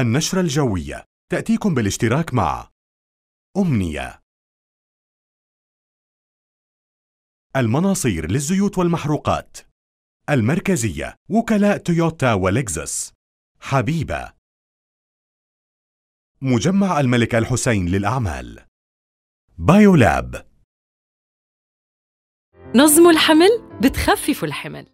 النشرة الجوية. تأتيكم بالاشتراك مع أمنية. المناصير للزيوت والمحروقات. المركزية وكلاء تويوتا ولكزس حبيبة. مجمع الملك الحسين للأعمال. بايولاب نظم الحمل بتخفف الحمل.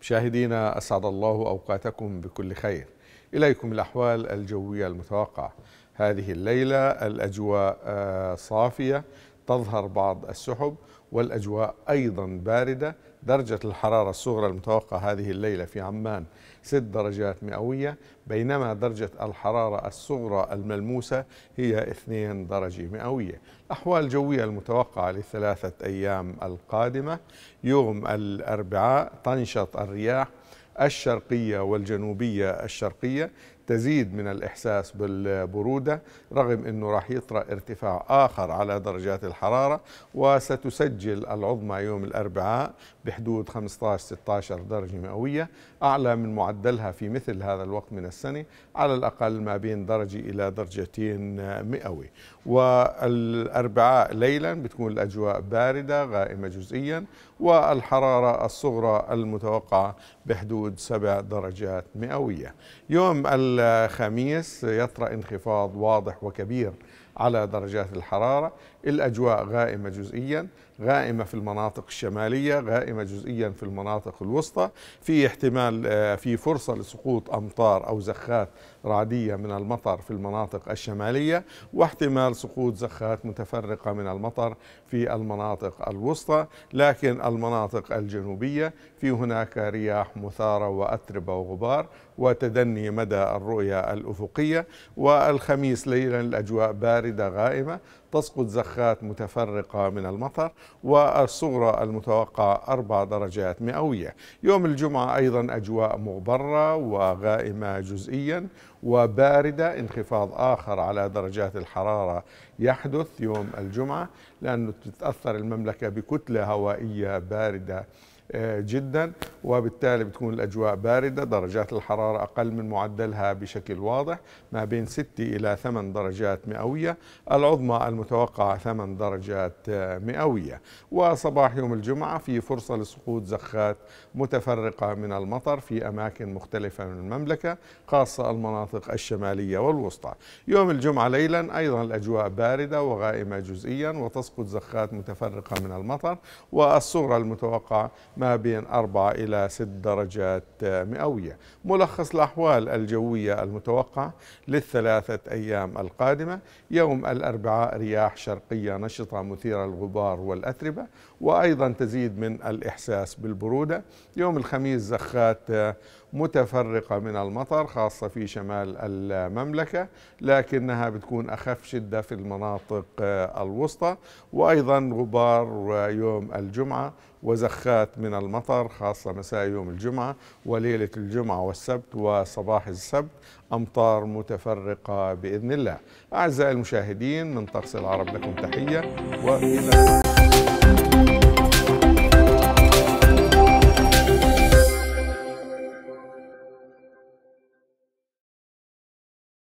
مشاهدينا أسعد الله أوقاتكم بكل خير. إليكم الأحوال الجوية المتوقعة هذه الليلة الأجواء آه، صافية تظهر بعض السحب والأجواء أيضا باردة درجة الحرارة الصغرى المتوقعة هذه الليلة في عمان 6 درجات مئوية بينما درجة الحرارة الصغرى الملموسة هي 2 درجة مئوية. الأحوال الجوية المتوقعة للثلاثة أيام القادمة. يوم الأربعاء تنشط الرياح الشرقية والجنوبية الشرقية. تزيد من الإحساس بالبرودة رغم أنه راح يطرأ ارتفاع آخر على درجات الحرارة وستسجل العظمى يوم الأربعاء بحدود 15-16 درجة مئوية أعلى من معدلها في مثل هذا الوقت من السنة على الأقل ما بين درجة إلى درجتين مئوي والأربعاء ليلا بتكون الأجواء باردة غائمة جزئيا والحرارة الصغرى المتوقعة بحدود 7 درجات مئوية. يوم الخميس يطرأ انخفاض واضح وكبير على درجات الحرارة. الأجواء غائمة جزئيا غائمة في المناطق الشمالية غائمة جزئيا في المناطق الوسطى. في احتمال آه، في فرصة لسقوط أمطار أو زخات رعدية من المطر في المناطق الشمالية واحتمال سقوط زخات متفرقة من المطر في المناطق الوسطى. لكن المناطق الجنوبية في هناك رياح مثارة وأتربة وغبار وتدني مدى الرؤية الأفقية. والخميس ليلا الأجواء باردة غائمة تسقط زخات متفرقة من المطر والصغرى المتوقعة أربع درجات مئوية. يوم الجمعة أيضا أجواء مغبرة وغائمة جزئيا وباردة. انخفاض آخر على درجات الحرارة يحدث يوم الجمعة لأنه تتأثر المملكة بكتلة هوائية باردة جدا وبالتالي بتكون الأجواء باردة درجات الحرارة أقل من معدلها بشكل واضح ما بين 6 إلى 8 درجات مئوية العظمى المتوقعة 8 درجات آه، مئوية. وصباح يوم الجمعة في فرصة لسقوط زخات متفرقة من المطر في أماكن مختلفة من المملكة خاصة المناطق الشمالية والوسطى. يوم الجمعة ليلا أيضا الأجواء باردة وغائمة جزئيا وتسقط زخات متفرقة من المطر والصغرى المتوقعة ما بين 4 إلى 6 درجات مئوية. ملخص الأحوال الجوية المتوقع للثلاثة أيام القادمة. يوم الأربعاء رياح شرقية نشطة مثيرة للغبار والأتربة وأيضا تزيد من الإحساس بالبرودة. يوم الخميس زخات متفرقة من المطر خاصة في شمال المملكة لكنها بتكون أخف شدة في المناطق الوسطى. وأيضا غبار يوم الجمعة وزخات من المطر خاصة مساء يوم الجمعة وليلة الجمعة والسبت وصباح السبت أمطار متفرقة بإذن الله. أعزائي المشاهدين من طقس العرب لكم تحية وإلى